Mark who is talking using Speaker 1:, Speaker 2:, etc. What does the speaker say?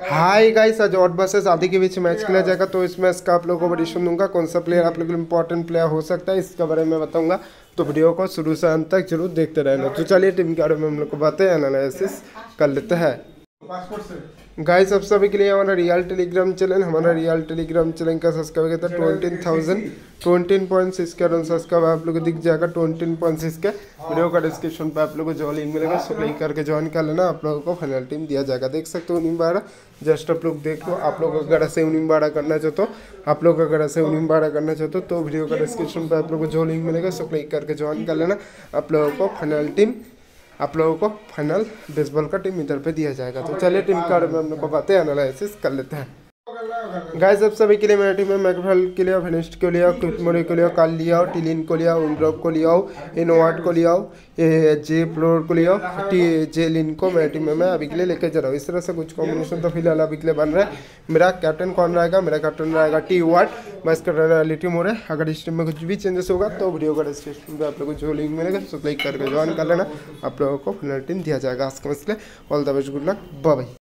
Speaker 1: हाय guys आज ऑट buses आदि के बीच मैच खेला जाएगा तो इस मैच का आप लोगों को ऑडिशन दूँगा, कौन सा प्लेयर आप लोगों के इंपॉर्टेंट प्लेयर हो सकता है, इसके बारे में बताऊँगा। तो वीडियो को शुरू से अंत तक ज़रूर देखते रहना। तो चलिए टीम के बारे में हम लोग को बातें एनालिसिस कर लेते हैं। गाइस अब सभी के लिए हमारा रियल टेलीग्राम चैनल हमारा रियल टेलीग्राम चैनल का सब्सक्राइब किया था twenty thousand twenty point six का सब्सक्राइब आप लोग को दिख जाएगा ट्वेंटी पॉइंट सिक्स का वीडियो का डिस्क्रिप्शन पे आप लोग को जो लिंक मिलेगा सो लिंक करके ज्वाइन कर लेना आप लोगों को फाइनल टीम दिया जाएगा। देख सकते हो उन्हीं बारह जस्ट आप लोग देख लो आप लोग अगर ऐसे उन्हीं बारह करना चाहते हो आप लोग अगर ऐसे उन्हीं बारह करना चाहते हो तो वीडियो का डिस्क्रिप्शन पे आप लोग को जो लिंक मिलेगा सो क्लिक करके ज्वाइन कर लेना आप लोगों को फाइनल टीम आप लोगों को फाइनल बेसबॉल का टीम इधर पे दिया जाएगा। तो चलिए टीम कार्ड में हम लोग को हैं एनालिसिस कर लेते हैं। गाइस अब सभी के लिए मेरा टीम में मैकफेल के लिए फिनिस्ट को लिया क्विटमोरी को लिया काल लिया हो टिलिन को लिया उमड्रॉप को लिया हो इनोवाट को लिया हो जे फ्लोर को लिया हो टी जे लिन को मेरे टीम में मैं अभी के लिए लेके जा रहा हूँ। इस तरह से कुछ कॉम्बिनेशन तो फ़िलहाल अभी के लिए बन रहा है। मेरा कैप्टन कौन रहेगा? मेरा कैप्टन रहेगा टी वाट मैं इसका रियलिटी मोड है। अगर इस टीम में कुछ भी चेंजेस होगा तो वीडियो का डिस्क्रिप्शन में आप लोगों को जो लिंक मिलेगा, उसको क्लिक करके ज्वाइन कर लेना। आप लोगों को फाइनल टीम दिया जाएगा। आज का मसले all the best good luck bye